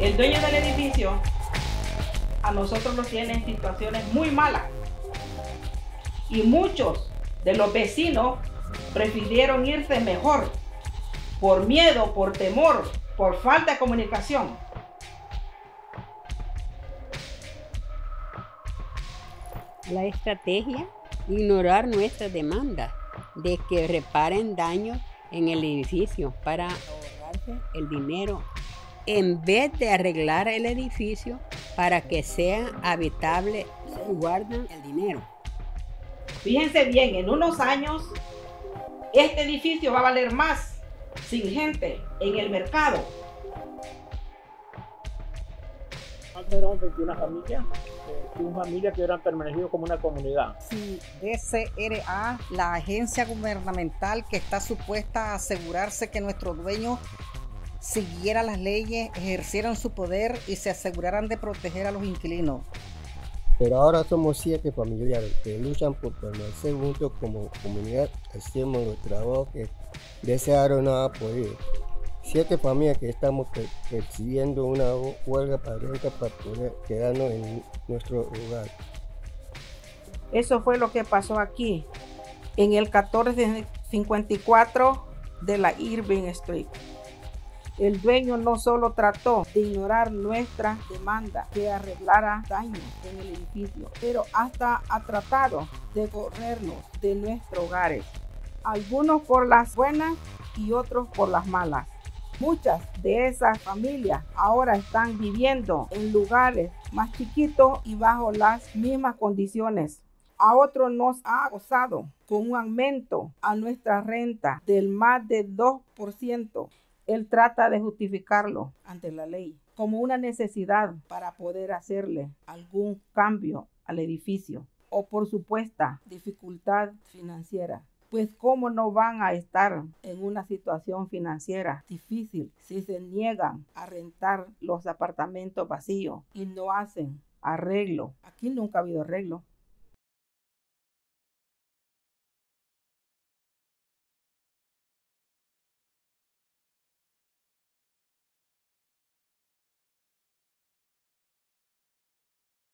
El dueño del edificio a nosotros nos tiene en situaciones muy malas. Y muchos de los vecinos prefirieron irse mejor por miedo, por temor, por falta de comunicación. La estrategia, ignorar nuestra demanda de que reparen daños en el edificio para ahorrarse el dinero en vez de arreglar el edificio para que sea habitable, se guardan el dinero. Fíjense bien, en unos años este edificio va a valer más sin gente en el mercado. Antes eran 21 familias, eh, familias que hubieran permanecido como una comunidad. Si DCRA, la agencia gubernamental que está supuesta a asegurarse que nuestros dueños siguieran las leyes, ejercieran su poder y se aseguraran de proteger a los inquilinos. Pero ahora somos siete familiares que luchan por permanecer juntos como comunidad, hacemos los trabajos que desearon no ha podido. Siete familias que estamos persiguiendo una huelga para para poder quedarnos en nuestro lugar. Eso fue lo que pasó aquí, en el 1454 de la Irving Street. El dueño no solo trató de ignorar nuestra demanda que arreglara daños en el edificio, pero hasta ha tratado de corrernos de nuestros hogares, algunos por las buenas y otros por las malas. Muchas de esas familias ahora están viviendo en lugares más chiquitos y bajo las mismas condiciones. A otros nos ha gozado con un aumento a nuestra renta del más de 2% él trata de justificarlo ante la ley como una necesidad para poder hacerle algún cambio al edificio o por supuesta dificultad financiera. Pues cómo no van a estar en una situación financiera difícil si se niegan a rentar los apartamentos vacíos y no hacen arreglo. Aquí nunca ha habido arreglo.